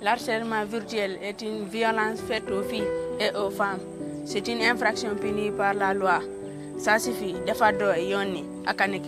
L'harcèlement virtuel est une violence faite aux filles et aux femmes. C'est une infraction punie par la loi. Ça suffit, dafa yoni akane.